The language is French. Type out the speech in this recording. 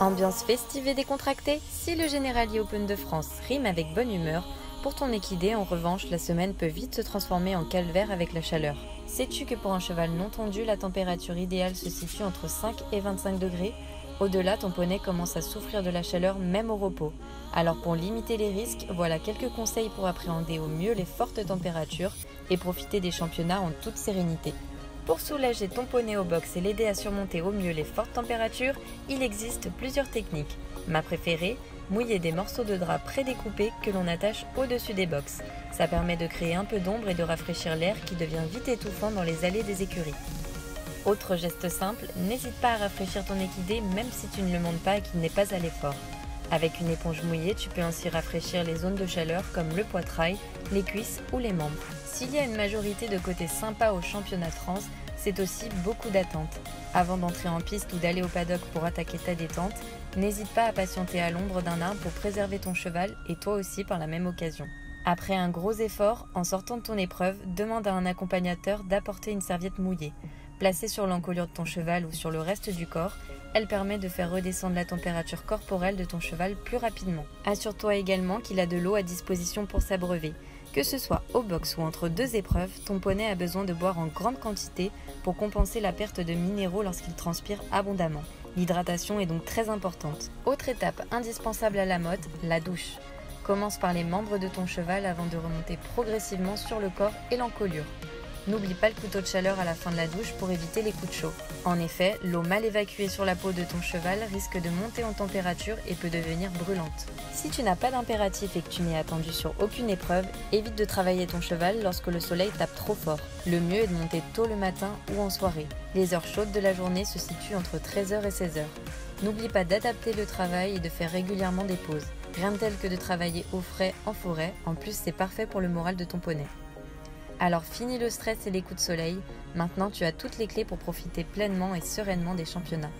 Ambiance festive et décontractée Si le Generali Open de France rime avec bonne humeur, pour ton équidé, en revanche, la semaine peut vite se transformer en calvaire avec la chaleur. Sais-tu que pour un cheval non tendu, la température idéale se situe entre 5 et 25 degrés? Au-delà, ton poney commence à souffrir de la chaleur même au repos. Alors pour limiter les risques, voilà quelques conseils pour appréhender au mieux les fortes températures et profiter des championnats en toute sérénité. Pour soulager ton poney au box et l'aider à surmonter au mieux les fortes températures, il existe plusieurs techniques. Ma préférée, mouiller des morceaux de drap prédécoupés que l'on attache au-dessus des box. Ça permet de créer un peu d'ombre et de rafraîchir l'air qui devient vite étouffant dans les allées des écuries. Autre geste simple, n'hésite pas à rafraîchir ton équidé même si tu ne le montes pas et qu'il n'est pas à l'effort. Avec une éponge mouillée, tu peux ainsi rafraîchir les zones de chaleur comme le poitrail, les cuisses ou les membres. S'il y a une majorité de côtés sympas au championnat de France, c'est aussi beaucoup d'attente. Avant d'entrer en piste ou d'aller au paddock pour attaquer ta détente, n'hésite pas à patienter à l'ombre d'un arbre pour préserver ton cheval et toi aussi par la même occasion. Après un gros effort, en sortant de ton épreuve, demande à un accompagnateur d'apporter une serviette mouillée. Placée sur l'encolure de ton cheval ou sur le reste du corps, elle permet de faire redescendre la température corporelle de ton cheval plus rapidement. Assure-toi également qu'il a de l'eau à disposition pour s'abreuver. Que ce soit au box ou entre deux épreuves, ton poney a besoin de boire en grande quantité pour compenser la perte de minéraux lorsqu'il transpire abondamment. L'hydratation est donc très importante. Autre étape indispensable à la mode, la douche. Commence par les membres de ton cheval avant de remonter progressivement sur le corps et l'encolure. N'oublie pas le couteau de chaleur à la fin de la douche pour éviter les coups de chaud. En effet, l'eau mal évacuée sur la peau de ton cheval risque de monter en température et peut devenir brûlante. Si tu n'as pas d'impératif et que tu n'es attendu sur aucune épreuve, évite de travailler ton cheval lorsque le soleil tape trop fort. Le mieux est de monter tôt le matin ou en soirée. Les heures chaudes de la journée se situent entre 13h et 16h. N'oublie pas d'adapter le travail et de faire régulièrement des pauses. Rien de tel que de travailler au frais en forêt, en plus c'est parfait pour le moral de ton poney. Alors fini le stress et les coups de soleil, maintenant tu as toutes les clés pour profiter pleinement et sereinement des championnats.